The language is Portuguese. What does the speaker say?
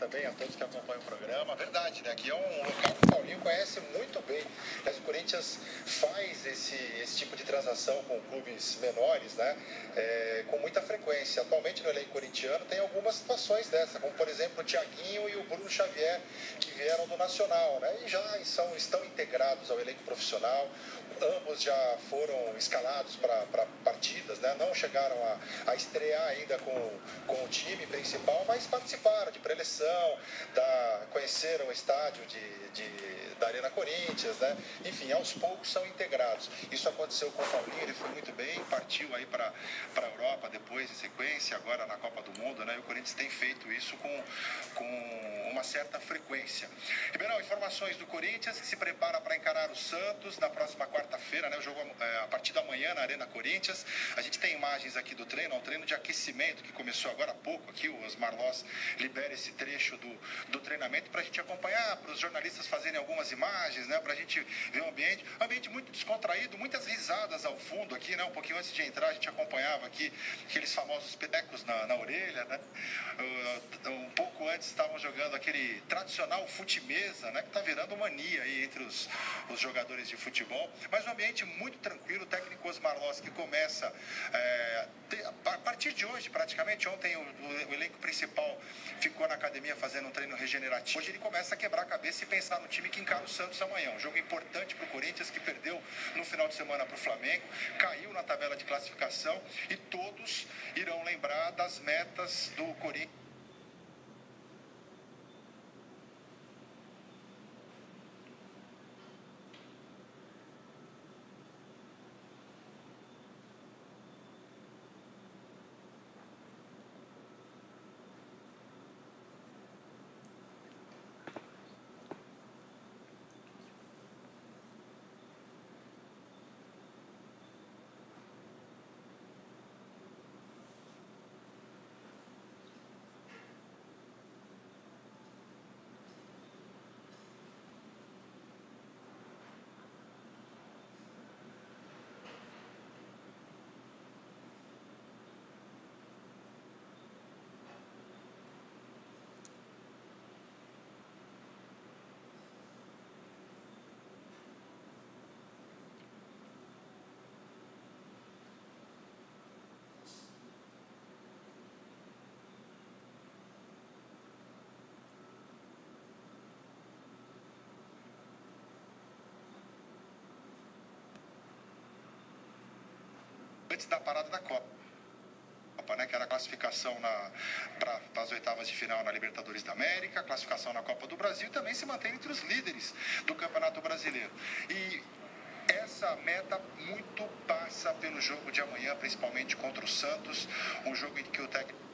também a todos que acompanham o programa. Verdade, né? Aqui é um local que o Paulinho conhece muito bem. Mas o Corinthians faz esse, esse tipo de transação com clubes menores, né? É, com muita frequência. Atualmente no elenco corintiano tem algumas situações dessa, como por exemplo o Thiaguinho e o Bruno Xavier, que vieram do Nacional, né? E já são, estão integrados ao elenco profissional. Ambos já foram escalados para partidas, né? Não chegaram a, a estrear ainda com, com o time principal, mas participaram de preleção, da, conheceram o estádio de, de, da Arena Corinthians, né? Enfim, aos poucos são integrados. Isso aconteceu com o Paulinho, ele foi muito bem, partiu aí para a Europa depois, em sequência, agora na Copa do Mundo, né? E o Corinthians tem feito isso com, com uma certa frequência. Ribeirão, informações do Corinthians que se prepara para encarar o Santos na próxima quarta-feira, né? O jogo é, a partir da manhã na Arena Corinthians. A gente tem imagens aqui do treino, é um treino de aquecimento que começou agora há pouco aqui. O Osmar Loss libera esse trecho do, do treinamento para a gente acompanhar, para os jornalistas fazerem algumas imagens, né? Para a gente ver o ambiente. Ambiente muito descontraído, muitas risadas ao fundo aqui, né? Um pouquinho antes de entrar, a gente acompanhava aqui aqueles famosos pedecos na, na orelha, né? Uh, um pouco antes estavam jogando aquele tradicional fute-mesa, né? Que está virando mania aí entre os, os jogadores de futebol. Mas um ambiente muito tranquilo. O técnico Osmar Loss que começa é, a partir de hoje, praticamente. Ontem o, o, o elenco principal ficou na academia fazendo um treino regenerativo. Hoje ele começa a quebrar a cabeça e pensar no time que encara o Santos amanhã. Um jogo importante para o Corinthians que perdeu no final de semana para o Flamengo, caiu na tabela de classificação e todos irão lembrar das metas do Corinthians. Antes da parada da Copa. Né, que era a classificação para as oitavas de final na Libertadores da América, classificação na Copa do Brasil e também se mantém entre os líderes do Campeonato Brasileiro. E essa meta muito passa pelo jogo de amanhã, principalmente contra o Santos, um jogo em que o técnico